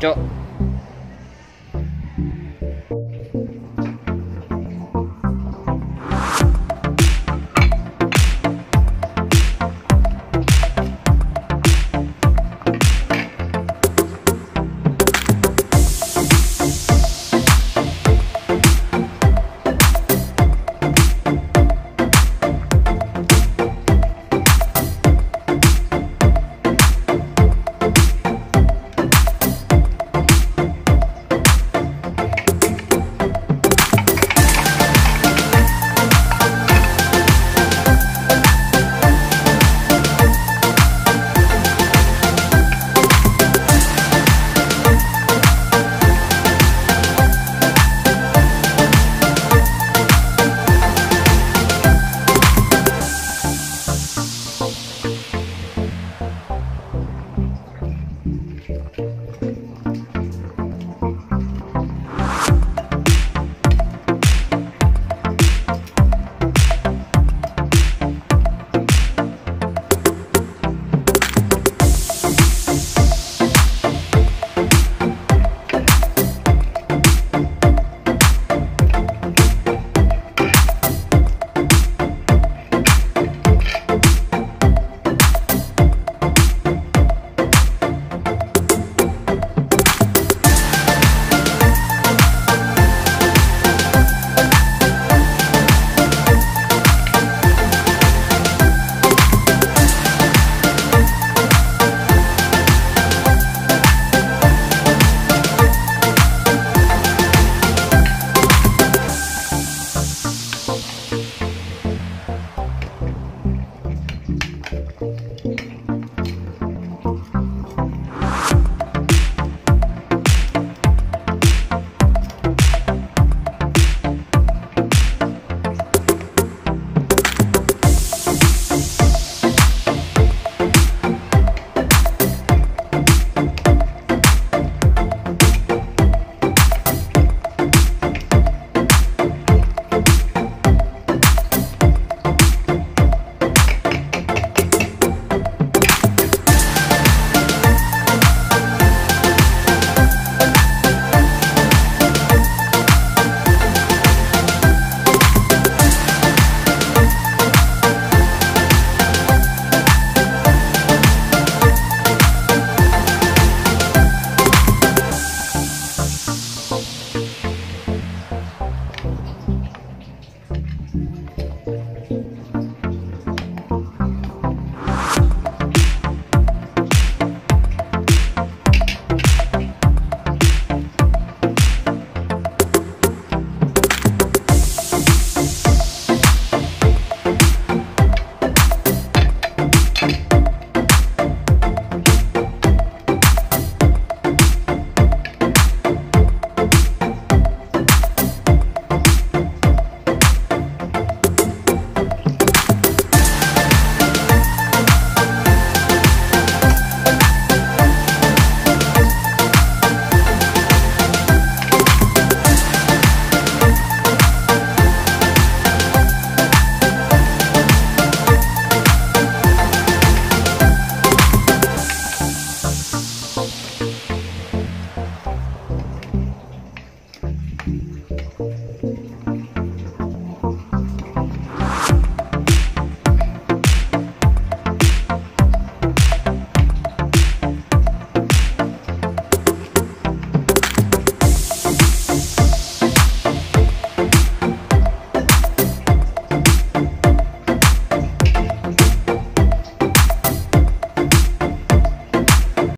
就